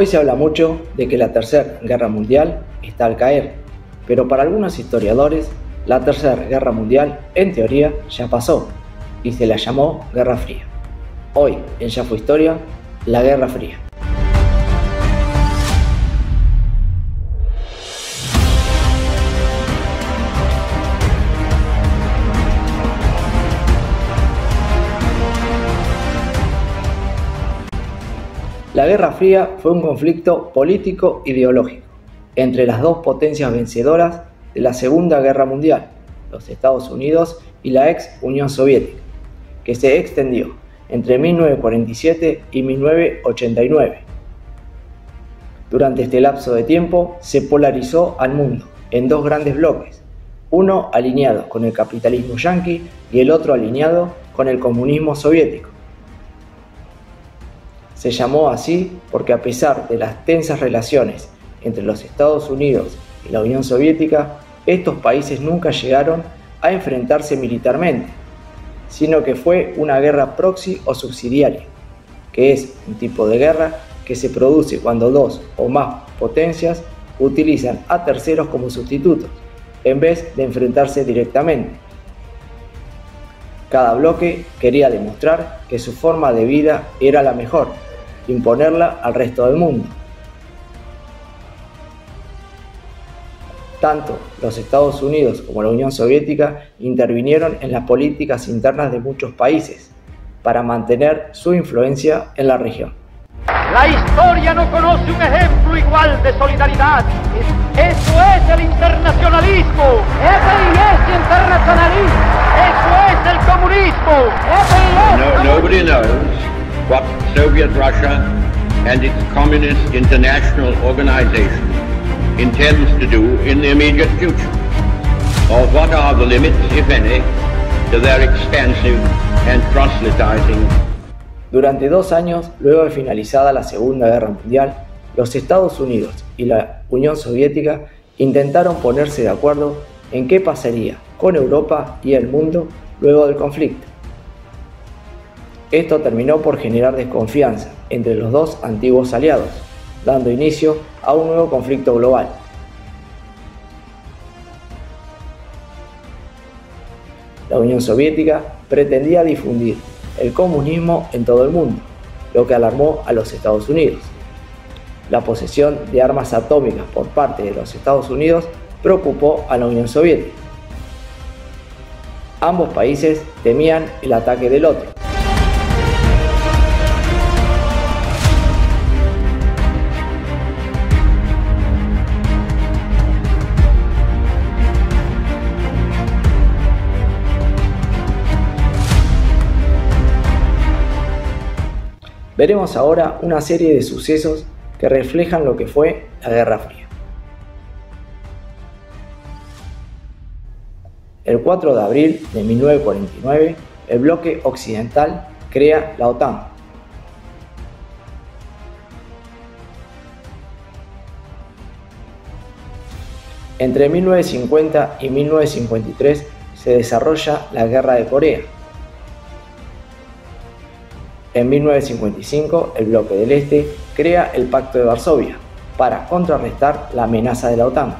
Hoy se habla mucho de que la Tercera Guerra Mundial está al caer, pero para algunos historiadores la Tercera Guerra Mundial en teoría ya pasó y se la llamó Guerra Fría. Hoy en Ya fue Historia, la Guerra Fría. La Guerra Fría fue un conflicto político-ideológico entre las dos potencias vencedoras de la Segunda Guerra Mundial, los Estados Unidos y la ex Unión Soviética, que se extendió entre 1947 y 1989. Durante este lapso de tiempo se polarizó al mundo en dos grandes bloques, uno alineado con el capitalismo yanqui y el otro alineado con el comunismo soviético. Se llamó así porque a pesar de las tensas relaciones entre los Estados Unidos y la Unión Soviética, estos países nunca llegaron a enfrentarse militarmente, sino que fue una guerra proxy o subsidiaria, que es un tipo de guerra que se produce cuando dos o más potencias utilizan a terceros como sustitutos, en vez de enfrentarse directamente. Cada bloque quería demostrar que su forma de vida era la mejor imponerla al resto del mundo. Tanto los Estados Unidos como la Unión Soviética intervinieron en las políticas internas de muchos países para mantener su influencia en la región. La historia no conoce un ejemplo igual de solidaridad. Eso es el internacionalismo. Eso es internacionalismo. Eso es el comunismo. No, nobody knows what Soviet Russia and its Communist International Organization intends to do in the immediate future, or what are the limits, if any, to their expansive and proselytizing. Durante dos años, luego de finalizada la Segunda Guerra Mundial, los Estados Unidos y la Unión Soviética intentaron ponerse de acuerdo en qué pasaría con Europa y el mundo luego del conflicto. Esto terminó por generar desconfianza entre los dos antiguos aliados, dando inicio a un nuevo conflicto global. La Unión Soviética pretendía difundir el comunismo en todo el mundo, lo que alarmó a los Estados Unidos. La posesión de armas atómicas por parte de los Estados Unidos preocupó a la Unión Soviética. Ambos países temían el ataque del otro Veremos ahora una serie de sucesos que reflejan lo que fue la Guerra Fría. El 4 de abril de 1949, el bloque occidental crea la OTAN. Entre 1950 y 1953 se desarrolla la Guerra de Corea, en 1955, el bloque del Este crea el Pacto de Varsovia para contrarrestar la amenaza de la OTAN.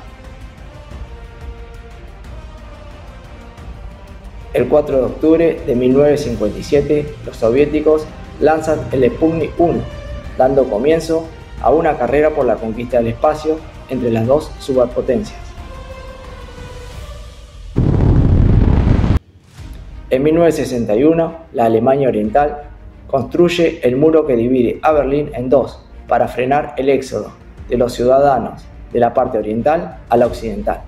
El 4 de octubre de 1957, los soviéticos lanzan el Sputnik 1, dando comienzo a una carrera por la conquista del espacio entre las dos superpotencias. En 1961, la Alemania Oriental construye el muro que divide a Berlín en dos para frenar el éxodo de los ciudadanos de la parte oriental a la occidental.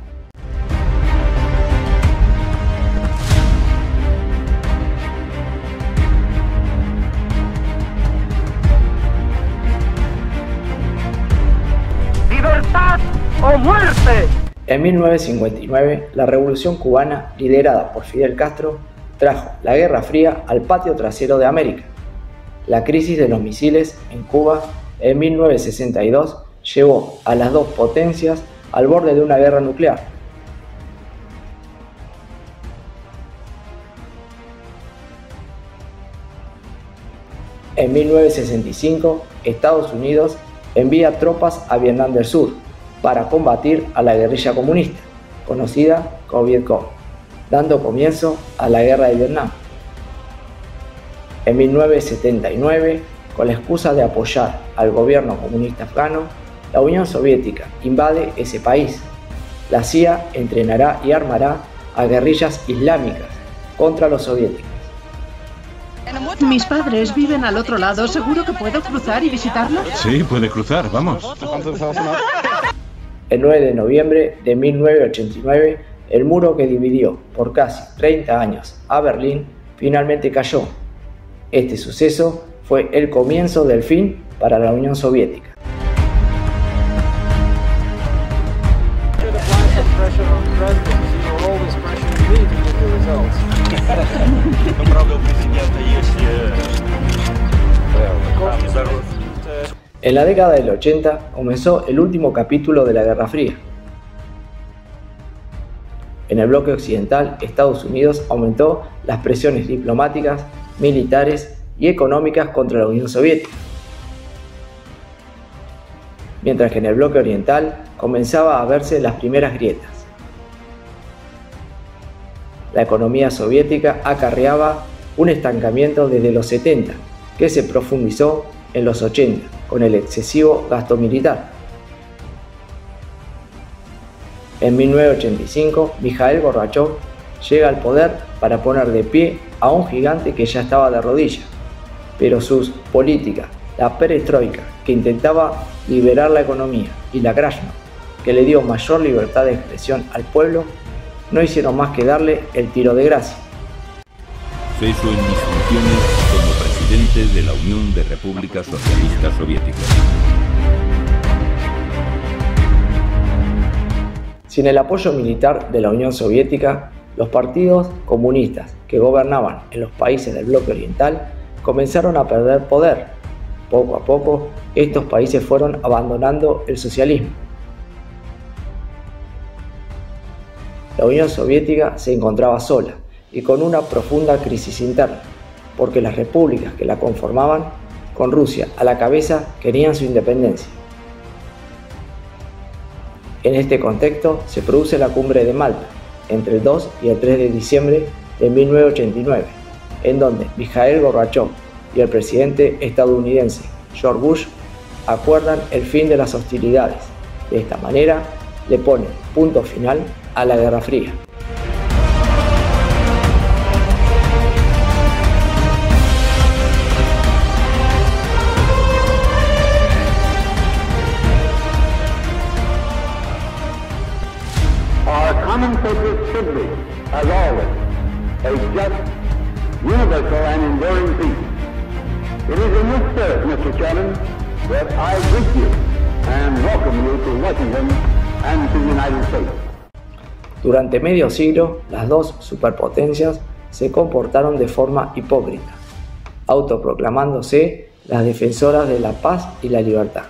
¡Libertad o muerte! En 1959, la revolución cubana, liderada por Fidel Castro, trajo la Guerra Fría al patio trasero de América la crisis de los misiles en Cuba en 1962 llevó a las dos potencias al borde de una guerra nuclear. En 1965, Estados Unidos envía tropas a Vietnam del Sur para combatir a la guerrilla comunista, conocida como Vietcong, dando comienzo a la guerra de Vietnam. En 1979, con la excusa de apoyar al gobierno comunista afgano, la Unión Soviética invade ese país. La CIA entrenará y armará a guerrillas islámicas contra los soviéticos. Mis padres viven al otro lado. ¿Seguro que puedo cruzar y visitarlos? Sí, puede cruzar. Vamos. El 9 de noviembre de 1989, el muro que dividió por casi 30 años a Berlín finalmente cayó. Este suceso fue el comienzo del fin para la Unión Soviética. En la década del 80 comenzó el último capítulo de la Guerra Fría. En el bloque occidental, Estados Unidos aumentó las presiones diplomáticas, militares y económicas contra la Unión Soviética. Mientras que en el bloque oriental comenzaba a verse las primeras grietas. La economía soviética acarreaba un estancamiento desde los 70, que se profundizó en los 80 con el excesivo gasto militar. En 1985, Mikhail Gorbachev llega al poder para poner de pie a un gigante que ya estaba de rodillas, pero sus políticas, la perestroika, que intentaba liberar la economía, y la Krasna, que le dio mayor libertad de expresión al pueblo, no hicieron más que darle el tiro de gracia. en mis funciones de la Unión de Repúblicas Socialistas Soviéticas. Sin el apoyo militar de la Unión Soviética, los partidos comunistas que gobernaban en los países del bloque oriental comenzaron a perder poder. Poco a poco, estos países fueron abandonando el socialismo. La Unión Soviética se encontraba sola y con una profunda crisis interna porque las repúblicas que la conformaban, con Rusia a la cabeza, querían su independencia. En este contexto se produce la cumbre de Malta, entre el 2 y el 3 de diciembre de 1989, en donde Mikhail Gorbachev y el presidente estadounidense George Bush acuerdan el fin de las hostilidades. De esta manera, le ponen punto final a la Guerra Fría. Durante medio siglo, las dos superpotencias se comportaron de forma hipócrita, autoproclamándose las defensoras de la paz y la libertad.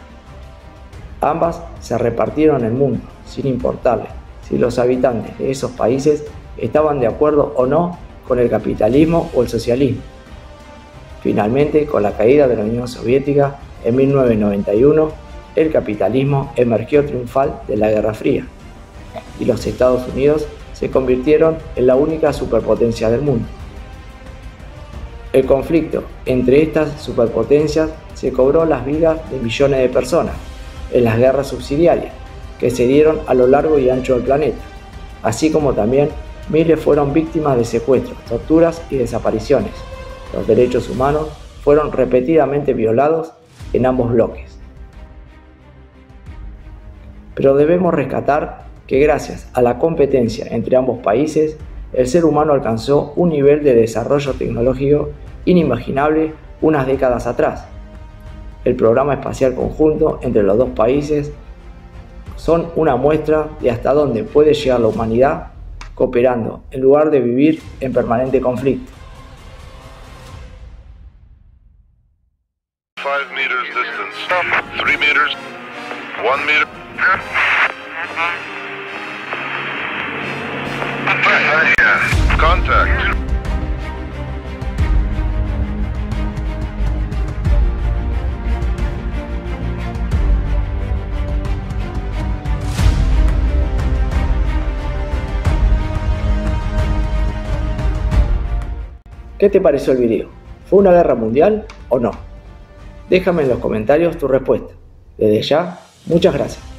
Ambas se repartieron el mundo, sin importarle si los habitantes de esos países estaban de acuerdo o no con el capitalismo o el socialismo. Finalmente, con la caída de la Unión Soviética en 1991, el capitalismo emergió triunfal de la Guerra Fría y los Estados Unidos se convirtieron en la única superpotencia del mundo. El conflicto entre estas superpotencias se cobró las vidas de millones de personas en las guerras subsidiarias que se dieron a lo largo y ancho del planeta, así como también miles fueron víctimas de secuestros, torturas y desapariciones. Los derechos humanos fueron repetidamente violados en ambos bloques. Pero debemos rescatar que gracias a la competencia entre ambos países, el ser humano alcanzó un nivel de desarrollo tecnológico inimaginable unas décadas atrás. El programa espacial conjunto entre los dos países son una muestra de hasta dónde puede llegar la humanidad cooperando en lugar de vivir en permanente conflicto. ¿Qué te pareció el video? ¿Fue una guerra mundial o no? Déjame en los comentarios tu respuesta. Desde ya, muchas gracias.